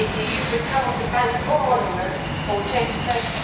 If you recover the bank or ornament or change shape